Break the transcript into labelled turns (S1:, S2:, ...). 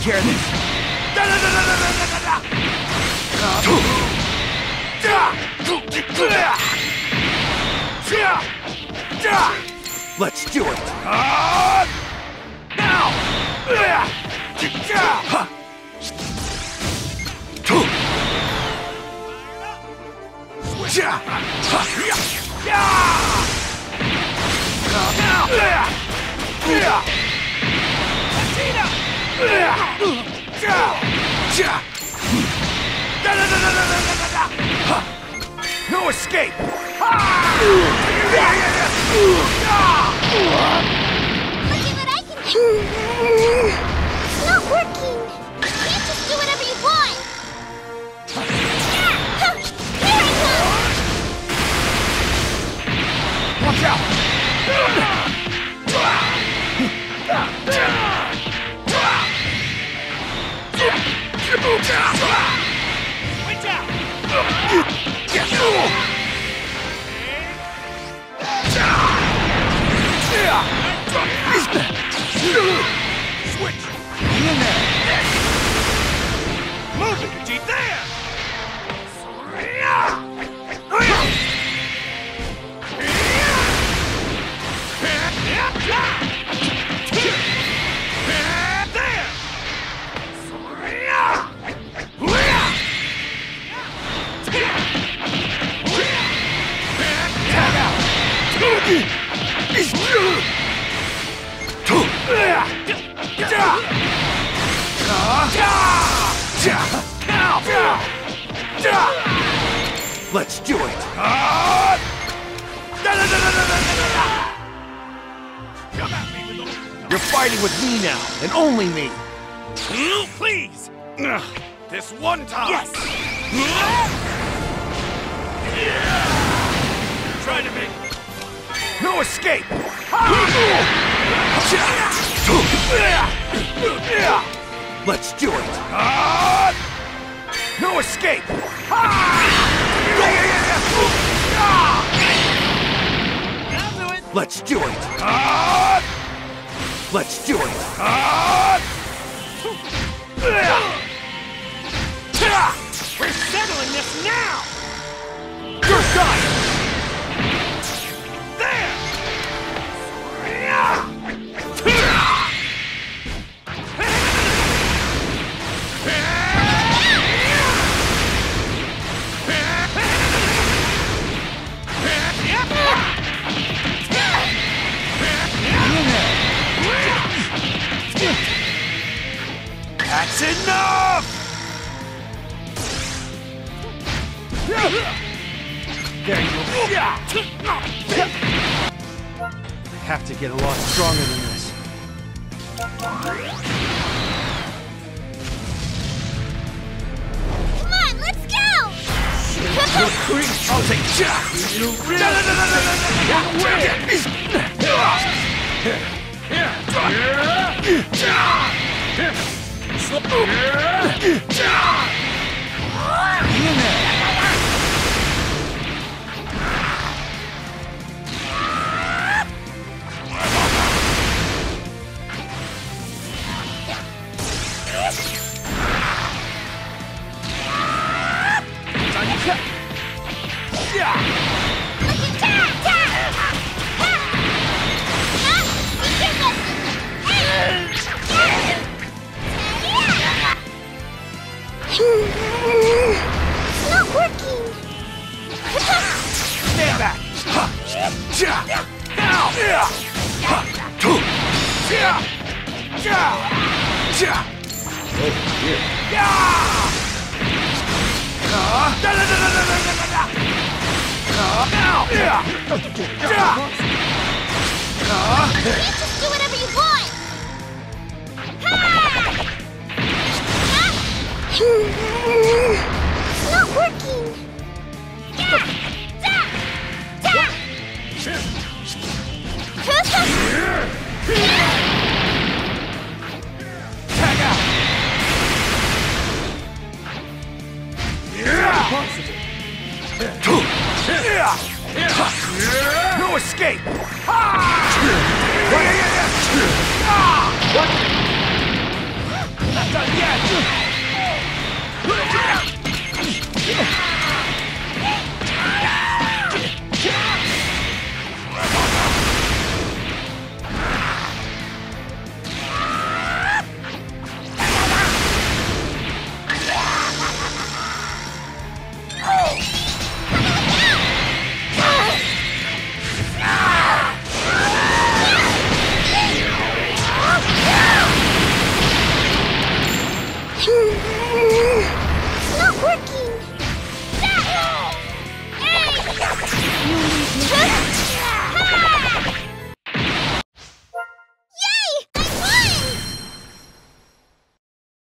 S1: care of this. Let's do it. No escape!
S2: Look at what I can do!
S1: Let's do it!
S3: Come at me with those...
S1: You're fighting with me now, and only me!
S3: Please! This one time!
S1: Yes!
S3: Try to make...
S1: No escape! Let's do it! No escape! Let's do it! Let's do it!
S3: We're settling this now!
S1: That's enough! There you go. I Have to get a lot stronger than this.
S2: Come on, let's go!
S1: I'll take Jack! You
S2: It's
S1: Yeah! Ja! Now! No escape! Ha!
S2: not done yet!